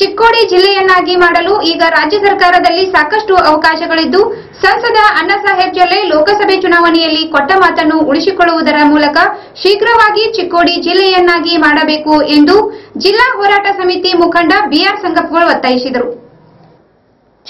ಚಿಕ್ಕೋಡಿ ಜಿಲ್ಲೆಯನ್ನಾಗಿ ಮಾಡಲು ಈಗ ರಾಜ್ಯ ಸರ್ಕಾರದಲ್ಲಿ ಸಾಕಷ್ಟು ಅವಕಾಶಗಳಿದ್ದು, ಸಂಸದ ಅಣ್ಣಾಸಾಹೇಬ್ ಜೊಲ್ಲೆ ಲೋಕಸಭೆ ಚುನಾವಣೆಯಲ್ಲಿ ಕೊಟ್ಟ ಮಾತನ್ನು ಉಳಿಸಿಕೊಳ್ಳುವುದರ ಮೂಲಕ ಶೀಘ್ರವಾಗಿ ಚಿಕ್ಕೋಡಿ ಜಿಲ್ಲೆಯನ್ನಾಗಿ ಮಾಡಬೇಕು ಎಂದು ಜಿಲ್ಲಾ ಹೋರಾಟ ಸಮಿತಿ ಮುಖಂಡ ಬಿಆರ್ ಸಂಗಪ್ಪಗಳು ಒತ್ತಾಯಿಸಿದರು.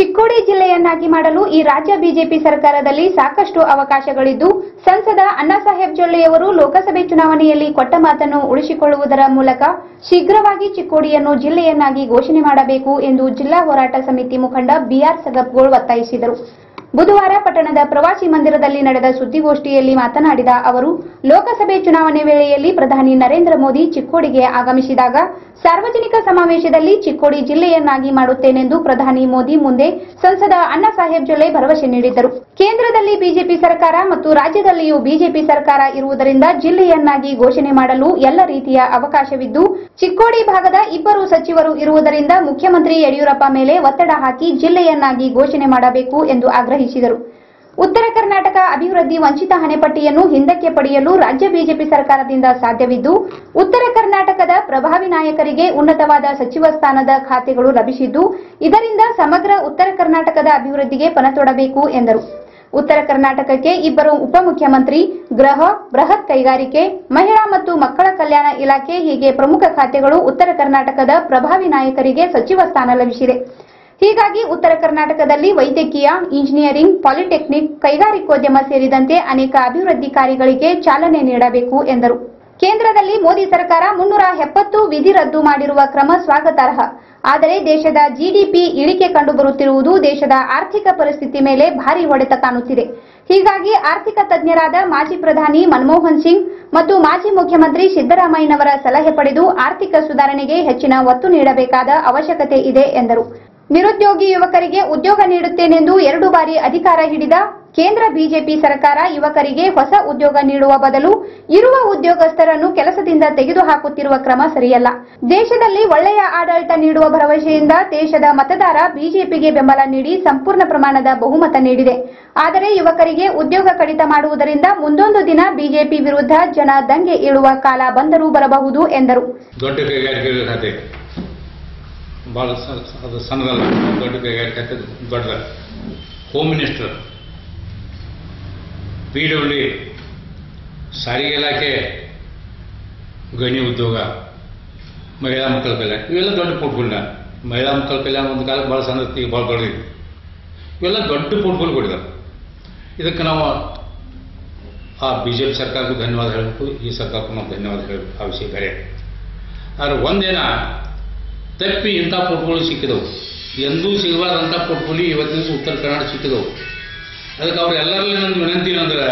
ಚಿಕ್ಕೋಡಿ ಜಿಲ್ಲೆಯನ್ನಾಗಿ ಮಾಡಲು ಈ ರಾಜ್ಯ ಬಿಜೆಪಿ ಸರ್ಕಾರದಲ್ಲಿ ಸಾಕಷ್ಟು ಅವಕಾಶಗಳಿದ್ದು, ಸಂಸದ ಅಣ್ಣಾಸಾಹೇಬ್ ಜೊಲ್ಲೆಯವರು ಲೋಕಸಭೆ ಚುನಾವಣೆಯಲ್ಲಿ ಕೊಟ್ಟ ಮಾತನ್ನು ಉಳಿಸಿಕೊಳ್ಳುವುದರ ಮೂಲಕ ಶೀಘ್ರವಾಗಿ ಚಿಕ್ಕೋಡಿಯನ್ನು ಜಿಲ್ಲೆಯನ್ನಾಗಿ ಘೋಷಣೆ ಮಾಡಬೇಕು ಎಂದು ಜಿಲ್ಲಾ ಹೋರಾಟ ಸಮಿತಿ ಮುಖಂಡ ಬಿಆರ್ ಸಗಪ್ಗೋಳ್ ಒತ್ತಾಯಿಸಿದರು. ಬುಧವಾರ ಪಟ್ಟಣದ ಪ್ರವಾಸಿ ಮಂದಿರದಲ್ಲಿ ನಡೆದ ಸುದ್ದಿಗೋಷ್ಠಿಯಲ್ಲಿ ಮಾತನಾಡಿದ ಅವರು, ಲೋಕಸಭೆ ಚುನಾವಣೆ ವೇಳೆಯಲ್ಲಿ ಪ್ರಧಾನಿ ನರೇಂದ್ರ ಮೋದಿ ಚಿಕ್ಕೋಡಿಗೆ ಆಗಮಿಸಿದಾಗ ಸಾರ್ವಜನಿಕ ಸಮಾವೇಶದಲ್ಲಿ ಚಿಕ್ಕೋಡಿ ಜಿಲ್ಲೆಯನ್ನಾಗಿ ಮಾಡುತ್ತೇನೆಂದು ಪ್ರಧಾನಿ ಮೋದಿ ಮುಂದೆ ಸಂಸದ ಅಣ್ಣಾ ಸಾಹೇಬ್ ಜೊಲ್ಲೆ ಭರವಸೆ ನೀಡಿದ್ದರು. ಕೇಂದ್ರದಲ್ಲಿ ಬಿಜೆಪಿ ಸರ್ಕಾರ ಮತ್ತು ರಾಜ್ಯದಲ್ಲಿಯೂ ಬಿಜೆಪಿ ಸರ್ಕಾರ ಇರುವುದರಿಂದ ಜಿಲ್ಲೆಯನ್ನಾಗಿ ಘೋಷಣೆ ಮಾಡಲು ಎಲ್ಲ ರೀತಿಯ ಅವಕಾಶವಿದ್ದು ಚಿಕ್ಕೋಡಿ ಭಾಗದ ಇಬ್ಬರು ಸಚಿವರು ಇರುವುದರಿಂದ ಮುಖ್ಯಮಂತ್ರಿ ಯಡಿಯೂರಪ್ಪ ಮೇಲೆ ಒತ್ತಡ ಹಾಕಿ ಜಿಲ್ಲೆಯನ್ನಾಗಿ ಘೋಷಣೆ ಮಾಡಬೇಕು ಎಂದು ಆಗ್ರಹಿಸಿದರು. ಉತ್ತರ ಕರ್ನಾಟಕ ಅಭಿವೃದ್ಧಿ ವಂಚಿತ ಹಣೆಪಟ್ಟಿಯನ್ನು ಹಿಂದಕ್ಕೆ ಪಡೆಯಲು ರಾಜ್ಯ ಬಿಜೆಪಿ ಸರ್ಕಾರದಿಂದ ಸಾಧ್ಯವಿದ್ದು, ಉತ್ತರ ಕರ್ನಾಟಕದ ಪ್ರಭಾವಿ ನಾಯಕರಿಗೆ ಉನ್ನತವಾದ ಸಚಿವ ಸ್ಥಾನದ ಖಾತೆಗಳು ಲಭಿಸಿದ್ದು, ಇದರಿಂದ ಸಮಗ್ರ ಉತ್ತರ ಕರ್ನಾಟಕದ ಅಭಿವೃದ್ಧಿಗೆ ಪಣತೊಡಬೇಕು ಎಂದರು. ಉತ್ತರ ಕರ್ನಾಟಕಕ್ಕೆ ಇಬ್ಬರು ಉಪಮುಖ್ಯಮಂತ್ರಿ, ಗೃಹ, ಬೃಹತ್ ಕೈಗಾರಿಕೆ, ಮಹಿಳಾ ಮತ್ತು ಮಕ್ಕಳ ಕಲ್ಯಾಣ ಇಲಾಖೆ ಹೀಗೆ ಪ್ರಮುಖ ಖಾತೆಗಳು ಉತ್ತರ ಕರ್ನಾಟಕದ ಪ್ರಭಾವಿ ನಾಯಕರಿಗೆ ಸಚಿವ ಸ್ಥಾನ ಲಭಿಸಿದೆ. ಹೀಗಾಗಿ ಉತ್ತರ ಕರ್ನಾಟಕದಲ್ಲಿ ವೈದ್ಯಕೀಯ, ಇಂಜಿನಿಯರಿಂಗ್, ಪಾಲಿಟೆಕ್ನಿಕ್, ಕೈಗಾರಿಕೋದ್ಯಮ ಸೇರಿದಂತೆ ಅನೇಕ ಅಭಿವೃದ್ಧಿ ಕಾರ್ಯಗಳಿಗೆ ಚಾಲನೆ ನೀಡಬೇಕು ಎಂದರು. ಕೇಂದ್ರದಲ್ಲಿ ಮೋದಿ ಸರ್ಕಾರ ಮುನ್ನೂರ ಎಪ್ಪತ್ತು ವಿಧಿ ರದ್ದು ಮಾಡಿರುವ ಕ್ರಮ ಸ್ವಾಗತಾರ್ಹ. ಆದರೆ ದೇಶದ ಜಿಡಿಪಿ ಇಳಿಕೆ ಕಂಡುಬರುತ್ತಿರುವುದು ದೇಶದ ಆರ್ಥಿಕ ಪರಿಸ್ಥಿತಿ ಮೇಲೆ ಭಾರಿ ಹೊಡೆತ ಕಾಣುತ್ತಿದೆ. ಹೀಗಾಗಿ ಆರ್ಥಿಕ ತಜ್ಞರಾದ ಮಾಜಿ ಪ್ರಧಾನಿ ಮನಮೋಹನ್ ಸಿಂಗ್ ಮತ್ತು ಮಾಜಿ ಮುಖ್ಯಮಂತ್ರಿ ಸಿದ್ದರಾಮಯ್ಯನವರ ಸಲಹೆ ಪಡೆದು ಆರ್ಥಿಕ ಸುಧಾರಣೆಗೆ ಹೆಚ್ಚಿನ ಒತ್ತು ನೀಡಬೇಕಾದ ಅವಶ್ಯಕತೆ ಇದೆ ಎಂದರು. ನಿರುದ್ಯೋಗಿ ಯುವಕರಿಗೆ ಉದ್ಯೋಗ ನೀಡುತ್ತೇನೆಂದು ಎರಡು ಬಾರಿ ಅಧಿಕಾರ ಹಿಡಿದ ಕೇಂದ್ರ ಬಿಜೆಪಿ ಸರ್ಕಾರ ಯುವಕರಿಗೆ ಹೊಸ ಉದ್ಯೋಗ ನೀಡುವ ಬದಲು ಇರುವ ಉದ್ಯೋಗಸ್ಥರನ್ನು ಕೆಲಸದಿಂದ ತೆಗೆದುಹಾಕುತ್ತಿರುವ ಕ್ರಮ ಸರಿಯಲ್ಲ. ದೇಶದಲ್ಲಿ ಒಳ್ಳೆಯ ಆಡಳಿತ ನೀಡುವ ಭರವಸೆಯಿಂದ ದೇಶದ ಮತದಾರ ಬಿಜೆಪಿಗೆ ಬೆಂಬಲ ನೀಡಿ ಸಂಪೂರ್ಣ ಪ್ರಮಾಣದ ಬಹುಮತ ನೀಡಿದೆ. ಆದರೆ ಯುವಕರಿಗೆ ಉದ್ಯೋಗ ಕಡಿತ ಮಾಡುವುದರಿಂದ ಮುಂದೊಂದು ದಿನ ಬಿಜೆಪಿ ವಿರುದ್ಧ ಜನ ದಂಗೆ ಏಳುವ ಕಾಲ ಬಂದರೂ ಬರಬಹುದು ಎಂದರು. ಹೋಮ್ ಕೈಗಾರಿಕೆ ಖಾತೆ ಭಾಳ ಸ- ಅದು ಸಣ್ಣದಲ್ಲ ದೊಡ್ಡ ಕೈಗಾರಿಕೆ ಖಾತೆ ದೊಡ್ಡದ ಹೋಮ್ ಮಿನಿಸ್ಟರ್ ಪಿ ಡಿ ಸಾರಿಗೆ ಇಲಾಖೆ, ಗಣಿ ಉದ್ಯೋಗ, ಮಹಿಳಾ ಮಕ್ಕಳ ಕಲ್ಯಾಣ, ಇವೆಲ್ಲ ದೊಡ್ಡ ಪೋರ್ಟ್ಫೋಲಿಯೋ. ಮಹಿಳಾ ಮಕ್ಕಳ ಕಲ್ಯಾಣ ಒಂದು ಕಾಲಕ್ಕೆ ಭಾಳ ಸಣ್ಣದೈತಿ ಭಾಳ ದೊಡ್ಡದೈತಿ ಇವೆಲ್ಲ ದೊಡ್ಡ ಪೋರ್ಟ್ಫೋಲಿಯೋ ಕೊಡಿದ್ದಾರೆ ಇದಕ್ಕೆ ನಾವು ಆ ಬಿ ಜೆ ಪಿ ಸರ್ಕಾರಕ್ಕೂ ಧನ್ಯವಾದ ಹೇಳಬೇಕು, ಈ ಸರ್ಕಾರಕ್ಕೂ ನಾವು ಧನ್ಯವಾದ ಹೇಳಬೇಕು, ಆ ವಿಷಯ ಬೇರೆ. ಆದರೆ ಒಂದೇನ, ತಪ್ಪಿ ಇಂಥ ಪೋರ್ಟ್ಫೋಲಿಯೋ ಸಿಕ್ಕಿದವು. ಎಂದೂ ಸಿಗಬಾರ್ದಂಥ ಪೋರ್ಟ್ಫೋಲಿಯೋ ಇವತ್ತಿನ ಉತ್ತರ ಕರ್ನಾಟಕ ಸಿಕ್ಕಿದವು. ಅದಕ್ಕೆ ಅವ್ರು ಎಲ್ಲರಲ್ಲಿ ನನ್ನ ವಿನಂತಿ ಏನಂದ್ರೆ,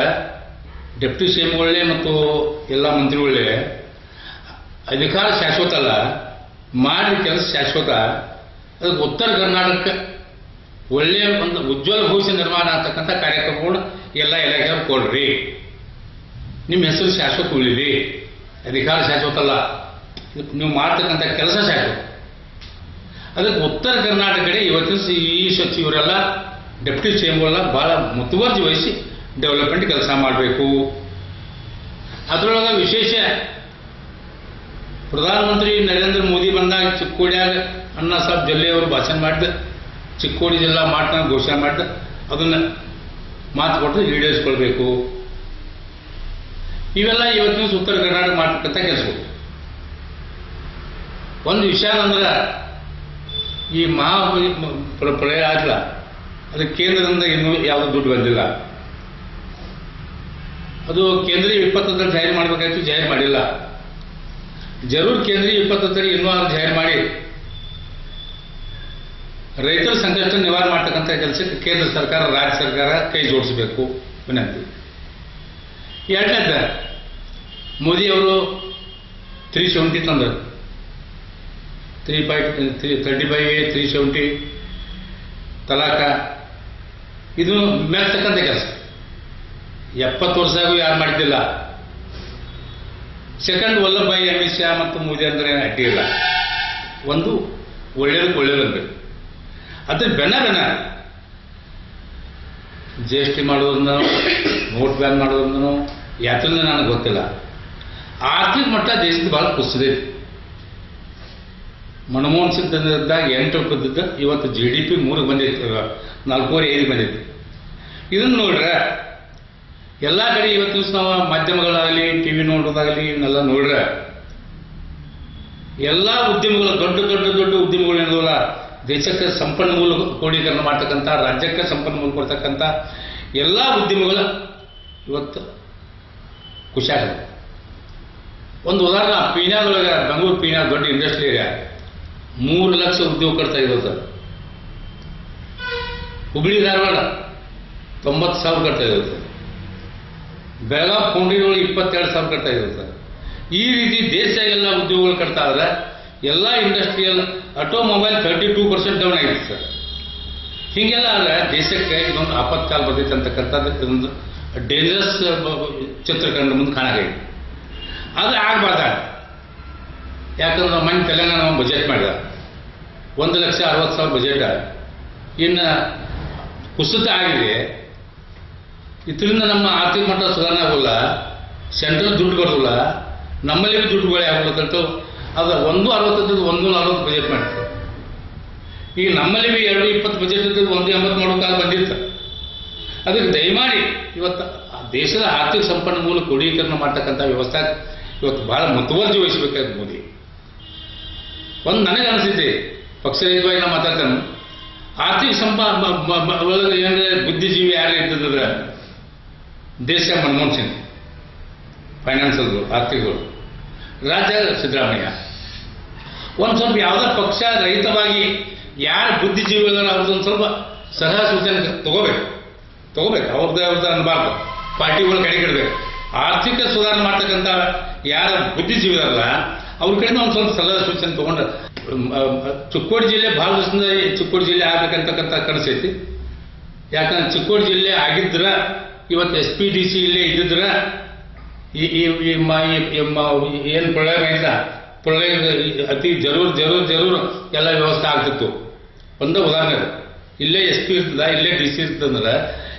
ಡೆಪ್ಟಿ ಸಿ ಒಳ್ಳೆ ಮತ್ತು ಎಲ್ಲ ಮಂತ್ರಿಗಳೇ, ಅಧಿಕಾರ ಶಾಶ್ವತ ಅಲ್ಲ ಮಾಡಿದ ಕೆಲಸ ಶಾಶ್ವತ. ಅದಕ್ಕೆ ಉತ್ತರ ಕರ್ನಾಟಕ ಒಳ್ಳೆಯ ಒಂದು ಉಜ್ವಲ ಭವಿಷ್ಯ ನಿರ್ಮಾಣ ಆಗ್ತಕ್ಕಂಥ ಕಾರ್ಯಕ್ರಮಗಳು ಎಲ್ಲ ಇಲಾಖೆಯವ್ರು ಕೊಡ್ರಿ. ನಿಮ್ಮ ಹೆಸರು ಶಾಶ್ವತ ಉಳಿರಿ ಅಧಿಕಾರ ಶಾಶ್ವತ ಅಲ್ಲ. ನೀವು ಮಾಡ್ತಕ್ಕಂಥ ಕೆಲಸ ಶಾಶ್ವತ. ಅದಕ್ಕೆ ಉತ್ತರ ಕರ್ನಾಟಕ ಕಡೆ ಇವತ್ತಿನ ಈ ಸಚಿವರೆಲ್ಲ ಡೆಪ್ಟಿ ಚೇಂಬರ್ನ ಭಾಳ ಮುತುವರ್ಜಿ ವಹಿಸಿ ಡೆವಲಪ್ಮೆಂಟ್ ಕೆಲಸ ಮಾಡಬೇಕು. ಅದರೊಳಗೆ ವಿಶೇಷ ಪ್ರಧಾನಮಂತ್ರಿ ನರೇಂದ್ರ ಮೋದಿ ಬಂದಾಗ ಚಿಕ್ಕೋಡಿಯಾಗ ಅಣ್ಣಾ ಸಾಹೇಬ್ ಜೊಲ್ಲೆ ಅವರು ಭಾಷಣ ಮಾಡಿದ, ಚಿಕ್ಕೋಡಿ ಜಿಲ್ಲಾ ಮಾಡ್ತ ಘೋಷಣೆ ಮಾಡಿದ, ಅದನ್ನು ಮಾತು ಕೊಟ್ಟು ಈಡೇರಿಸ್ಕೊಳ್ಬೇಕು. ಇವೆಲ್ಲ ಇವತ್ತಿನ ಉತ್ತರ ಕರ್ನಾಟಕ ಮಾಡ್ತಕ್ಕಂಥ ಕೆಲಸಗಳು. ಒಂದು ವಿಷಯ ಅಂದ್ರೆ ಈ ಮಹಾ ಪ್ರ- ಪ್ರಳಯ ಅದಕ್ಕೆ ಕೇಂದ್ರದಿಂದ ಇನ್ನೂ ಯಾವುದು ದುಡ್ಡು ಬಂದಿಲ್ಲ. ಅದು ಕೇಂದ್ರೀಯ ವಿಪತ್ತದಲ್ಲಿ ಜಾರಿ ಮಾಡಬೇಕಾಯ್ತು ಜಾರಿ ಮಾಡಿಲ್ಲ. ಜರೂರ್ ಕೇಂದ್ರೀಯ ವಿಪತ್ತದಲ್ಲಿ ಇನ್ನೂ ಅದು ಜಾರಿ ಮಾಡಿ, ರೈತರ ಸಂಕಷ್ಟ ನಿವಾರಣೆ ಮಾಡ್ತಕ್ಕಂಥ ಕೆಲಸಕ್ಕೆ ಕೇಂದ್ರ ಸರ್ಕಾರ, ರಾಜ್ಯ ಸರ್ಕಾರ ಕೈ ಜೋಡಿಸಬೇಕು, ವಿನಂತಿ. ಎರಡನೇದ ಮೋದಿಯವರು ತ್ರೀ ಸೆವೆಂಟಿ ತಂದರು. Three five three thirty five three seventy ತಲಾಕ ಇದು ಮೆಚ್ಚತಕ್ಕಂಥ ಕೆಲಸ. ಎಪ್ಪತ್ತು ವರ್ಷಗೂ ಯಾರು ಮಾಡ್ತಿಲ್ಲ ಸೆಕೆಂಡ್ ವಲ್ಲಭಾಯಿ ಅಮಿತ್ ಶಾ ಮತ್ತು ಮೋದಿ ಅಂದ್ರೆ ಅಡ್ಡಿ ಇಲ್ಲ. ಒಂದು ಒಳ್ಳೇದಕ್ಕೆ ಒಳ್ಳೇದು ಅಂದ್ರೆ. ಅದ್ರ ಬೆನ ಬೆನ ಜಿ ಎಸ್ ಟಿ ಮಾಡೋದ್ರಿಂದ ನೋಟ್ ಬ್ಯಾನ್ ಮಾಡೋದ್ರಿಂದ ಯಾತ್ರಿಂದ ನನಗೆ ಗೊತ್ತಿಲ್ಲ. ಆರ್ಥಿಕ ಮಟ್ಟ ದೇಶದ ಭಾಳ ಕುಸಿದೆ ಮನಮೋಹನ್ ಸಿಂಗ್ ತಂದಿದ್ದಾಗ ಎಂಟು ಬಿದ್ದಿದ್ದ ಇವತ್ತು ಜಿ ಡಿ ಪಿ ಮೂರಿಗೆ ಬಂದೈತಿ ನಾಲ್ಕೂವರೆ ಐದು ಬಂದೈತಿ ಇದನ್ನು ನೋಡ್ರೆ, ಎಲ್ಲ ಕಡೆ ಇವತ್ತು ದಿವಸ ನಾವು ಮಾಧ್ಯಮಗಳಾಗಲಿ ಟಿ ವಿ ನೋಡೋದಾಗಲಿ ಇವನ್ನೆಲ್ಲ ನೋಡ್ರೆ, ಎಲ್ಲ ಉದ್ಯಮಗಳು, ದೊಡ್ಡ ದೊಡ್ಡ ದೊಡ್ಡ ಉದ್ಯಮಗಳು ಏನಿದವಲ್ಲ, ದೇಶಕ್ಕೆ ಸಂಪನ್ಮೂಲ ಕ್ರೋಢೀಕರಣ ಮಾಡ್ತಕ್ಕಂಥ, ರಾಜ್ಯಕ್ಕೆ ಸಂಪನ್ಮೂಲ ಕೊಡ್ತಕ್ಕಂಥ ಎಲ್ಲ ಉದ್ಯಮಗಳು ಇವತ್ತು ಖುಷಿಯಾಗಿದೆ ಒಂದು ಉದಾಹರಣೆ ಪೀಣ್ಯಾದೊಳಗೆ ಬೆಂಗಳೂರು ಪೀನಾ ದೊಡ್ಡ ಇಂಡಸ್ಟ್ರಿ ಏರಿಯಾ ಮೂರು ಲಕ್ಷ ಉದ್ಯೋಗ ಕೊಡ್ತಾ ಇರೋದು. ಹುಬ್ಳಿ, ಧಾರವಾಡ. ತೊಂಬತ್ತು ಸಾವಿರ ಸರ್. ಬೆಳಗಾವ್ ಫೌಂಡ್ರಿಗಳು ಇಪ್ಪತ್ತೆರಡು ಸಾವಿರ ಸರ್. ಈ ರೀತಿ ದೇಶ ಎಲ್ಲ ಉದ್ಯೋಗಗಳು ಕಟ್ತಾ ಇದ್ರೆ ಎಲ್ಲ industrial automobile thirty two percent down ಆಗಿದೆ ಸರ್. ಹೀಗೆಲ್ಲ ಆದರೆ ದೇಶಕ್ಕೆ ಇದೊಂದು ಆಪತ್ಕಾಲ ಬರ್ತೈತೆ ಅಂತಕ್ಕಂಥದ್ದು ಇದೊಂದು ಡೇಂಜರಸ್ ಕಂಡು ಮುಂದೆ ಕಾಣಾಗೈತೆ ಅದು ಆಗಬಾರ್ದ. ಯಾಕಂದ್ರೆ ನಮ್ಮ ಮನೆ ತೆಲಂಗಾಣ ಬಜೆಟ್ ಮಾಡಿದ ಒಂದು ಲಕ್ಷ ಅರವತ್ತು ಸಾವಿರ ಬಜೆಟ್ ಇನ್ನು ಕುಸಿತ ಆಗಿದೆ. ಇದರಿಂದ ನಮ್ಮ ಆರ್ಥಿಕ ಮಟ್ಟ ಸುಧಾರಣೆ ಆಗೋಲ್ಲ ಸೆಂಟ್ರಲ್ ದುಡ್ಡು ಬರೋಲ್ಲ ನಮ್ಮಲ್ಲಿ ದುಡ್ಡುಗಳೇ ಆಗೋಲ್ಲಂತೂ ಅದು ಒಂದು ಅರವತ್ತದ್ದು ಒಂದು ನಲವತ್ತು ಬಜೆಟ್ ಮಾಡ್ತಾರೆ ಈಗ ನಮ್ಮಲ್ಲಿ ಬಿ ಎರಡು ಇಪ್ಪತ್ತು ಬಜೆಟ್ ಇದ್ದದ್ದು ಒಂದು ಎಂಬತ್ತು ಮಾಡೋಕ್ಕಾಗ ಬಂದಿತ್ತು ಅದಕ್ಕೆ ದಯಮಾಡಿ ಇವತ್ತು ದೇಶದ ಆರ್ಥಿಕ ಸಂಪನ್ಮೂಲ ಕ್ರೋಢೀಕರಣ ಮಾಡ್ತಕ್ಕಂಥ ವ್ಯವಸ್ಥೆ ಇವತ್ತು ಭಾಳ ಮುತುವರ್ಜಿ ವಹಿಸಬೇಕಾದ ಮೋದಿ ಒಂದು ನನಗೆ ಅನಿಸಿದ್ದೆ ಪಕ್ಷರಹಿತವಾಗಿ ನಾನು ಮಾತಾಡ್ತಾನೆ ಆರ್ಥಿಕ ಸಂಪ ಏನಾದ್ರೆ ಬುದ್ಧಿಜೀವಿ ಯಾರು ಇರ್ತದ್ರೆ ದೇಶ ಮನಮೋಹನ್ ಸಿಂಗ್ ಫೈನಾನ್ಸಲ್ಗಳು ಆರ್ಥಿಕಗಳು ರಾಜ್ಯ ಸಿದ್ದರಾಮಯ್ಯ. ಒಂದು ಸ್ವಲ್ಪ ಯಾವುದೇ ಪಕ್ಷ ರಹಿತವಾಗಿ ಯಾರ ಬುದ್ಧಿಜೀವಿಗಳ ಅವ್ರದ್ದೊಂದು ಸ್ವಲ್ಪ ಸಲಹಾ ಸೂಚನೆ ತಗೋಬೇಕು. ತಗೋಬೇಕು. ಅವ್ರದ್ದು ಅವ್ರದ್ದು ಅನ್ಬಾರ್ದು ಪಾರ್ಟಿಗಳು ಕಡಬೇಕು ಆರ್ಥಿಕ ಸುಧಾರಣೆ ಮಾಡ್ತಕ್ಕಂಥ ಯಾರ ಬುದ್ಧಿಜೀವಿರಲ್ಲ ಅವ್ರ ಕಡೆ ಒಂದು ಸ್ವಲ್ಪ ಸಲಹಾ ಸೂಚನೆ ತಗೊಂಡ್ರೆ ಚಿಕ್ಕೋಡಿ ಜಿಲ್ಲೆ ಭಾಳ ದಿವಸದಿಂದ ಚಿಕ್ಕೋಡಿ ಜಿಲ್ಲೆ ಆಗ್ಬೇಕಂತಕ್ಕಂಥ ಕನಸೈತಿ. ಯಾಕಂದ್ರೆ ಚಿಕ್ಕೋಡಿ ಜಿಲ್ಲೆ ಆಗಿದ್ರ ಇವತ್ತು ಎಸ್ ಪಿ ಡಿ ಸಿ ಇಲ್ಲೇ ಇದ್ದಿದ್ರೆ ಈ ಈ ಏನು ಮ- ಏನ್ ಪ್ರಳಯ ಅತಿ ಜರೂರ್ ಜರೂರ್ ಜರೂರ್ ಎಲ್ಲ ವ್ಯವಸ್ಥೆ ಆಗ್ತಿತ್ತು. ಒಂದು ಉದಾಹರಣೆ. ಇಲ್ಲೇ ಎಸ್ ಪಿ ಇರ್ತದ, ಇಲ್ಲೇ ಡಿ ಸಿ ಇರ್ತದಂದ್ರೆ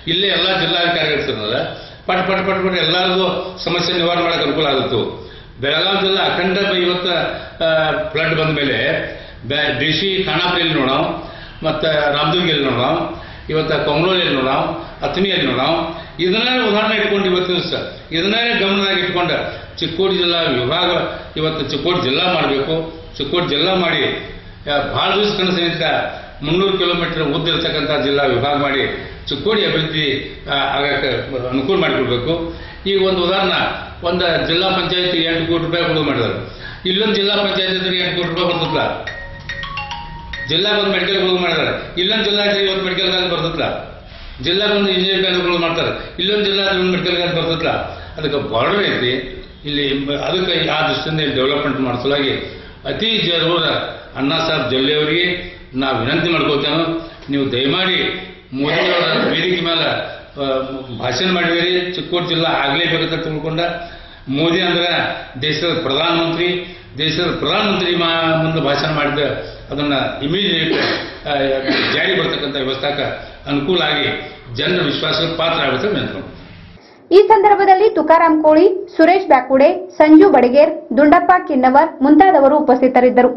ಇಲ್ಲೇ ಎಲ್ಲ ಜಿಲ್ಲಾಧಿಕಾರಿ ಇರ್ತದಂದ್ರೆ ಪಟ್ ಪಟ್ ಪಟ್ ಪಟ್ ಎಲ್ಲರಿಗೂ ಸಮಸ್ಯೆ ನಿವಾರಣೆ ಮಾಡಕ್ಕೆ ಅನುಕೂಲ ಆಗಿತ್ತು. ಬೆಳಗಾವಿ ಜಿಲ್ಲಾ ಅಖಂಡ ಇವತ್ತು ಫ್ಲಡ್ ಬಂದ ಮೇಲೆ ಡಿ ಸಿ ಖಾನಾಪುರಿಯಲ್ಲಿ ನೋಡೋಣ ಮತ್ತು ರಾಮದುರ್ಗಿಯಲ್ಲಿ ನೋಡೋಣ ಇವತ್ತು ಕೊಂಗ್ಳೂರಲ್ಲಿ ನೋಡೋಣ ಅಥಣಿಯಲ್ಲಿ ನೋಡೋಣ ಇದನ್ನೇ ಉದಾಹರಣೆ ಇಟ್ಕೊಂಡು ಇವತ್ತಿನ ದಿವಸ. ಇದನ್ನೇ ಗಮನದಾಗ ಇಟ್ಕೊಂಡು. ಚಿಕ್ಕೋಡಿ ಜಿಲ್ಲಾ ವಿಭಾಗ ಇವತ್ತು ಚಿಕ್ಕೋಡಿ ಜಿಲ್ಲಾ ಮಾಡಬೇಕು. ಚಿಕ್ಕೋಡಿ ಜಿಲ್ಲಾ ಮಾಡಿ ಭಾಳ ದಿವಸ ಕನಸಿನಿಂದ ಮುನ್ನೂರು ಕಿಲೋಮೀಟರ್ ಉದ್ದ ಇರ್ತಕ್ಕಂಥ ಜಿಲ್ಲಾ ವಿಭಾಗ ಮಾಡಿ ಚಿಕ್ಕೋಡಿ ಅಭಿವೃದ್ಧಿ ಆಗಕ್ಕೆ ಅನುಕೂಲ ಮಾಡಿಕೊಡ್ಬೇಕು. ಈ ಒಂದು ಉದಾಹರಣೆ, ಒಂದು ಜಿಲ್ಲಾ ಪಂಚಾಯತಿ ಎಂಟು ಕೋಟಿ ರೂಪಾಯಿ ಕೊಡುಗೆ ಮಾಡಿದ್ರು. ಇಲ್ಲೊಂದು ಜಿಲ್ಲಾ ಪಂಚಾಯತಿ ಎಂಟು ಕೋಟಿ ರೂಪಾಯಿ ಬರ್ತದ ಜಿಲ್ಲಾ ಒಂದು ಮೆಡಿಕಲ್ ಕೊಡುಗೆ ಮಾಡಿದ್ರೆ. ಇಲ್ಲೊಂದು ಜಿಲ್ಲಾ ಇವತ್ತು ಮೆಡಿಕಲ್ ಕಾಲೇಜ್ ಬರ್ತದಲ್ಲ ಜಿಲ್ಲಾಗ ಒಂದು ಇಂಜಿನಿಯರ್ ಕಾಲೇಜ್ಗಳು ಮಾಡ್ತಾರೆ. ಇಲ್ಲೊಂದು ಜಿಲ್ಲಾ ಅದೊಂದು ಮೆಡಿಕಲ್ ಕಾಲೇಜ್ ಅದಕ್ಕೆ ಬಾರ್ಡರ್ ಐತಿ. ಇಲ್ಲಿ ಅದಕ್ಕೆ ಆ ದೃಷ್ಟಿಯಿಂದ ಡೆವಲಪ್ಮೆಂಟ್ ಮಾಡಿಸಲಾಗಿ ಅತಿ ಜರೂರ ಅಣ್ಣಾ ಸಾಹೇಬ್ ಜೊಲ್ಲೆ ಅವರಿಗೆ ನಾವು ವಿನಂತಿ ಮಾಡ್ಕೋತೇವೆ. ನೀವು ದಯಮಾಡಿ ಮೋದಿಯವರ ವೇದಿಕೆ ಮೇಲೆ ಭಾಷಣ ಮಾಡಿದಿರಿ ಚಿಕ್ಕೋಡಿ ಜಿಲ್ಲಾ ಆಗಲೇಬೇಕಂತ ತಿಳ್ಕೊಂಡ ಮೋದಿ ಅಂದ್ರೆ ದೇಶದ ಪ್ರಧಾನಮಂತ್ರಿ ದೇಶದ ಪ್ರಧಾನಮಂತ್ರಿ ಮಾ, ಮುಂದೆ ಭಾಷಣ ಮಾಡಿದ ಅದನ್ನು ಇಮಿಡಿಯೇಟ್ ಜಾರಿ ಬರ್ತಕ್ಕಂಥ ವ್ಯವಸ್ಥಾಕ ಅನುಕೂಲ ಆಗಿ ಜನರ ವಿಶ್ವಾಸಕ್ಕೆ ಪಾತ್ರ ಆಗುತ್ತೆ ಅಂತ ಈ ಸಂದರ್ಭದಲ್ಲಿ ತುಕಾರಾಂ ಕೋಳಿ, ಸುರೇಶ್ ಬ್ಯಾಕುಡೆ, ಸಂಜು ಬಡಿಗೇರ್, ದುಂಡಪ್ಪ ಕಿನ್ನವರ್ ಮುಂತಾದವರು ಉಪಸ್ಥಿತರಿದ್ದರು.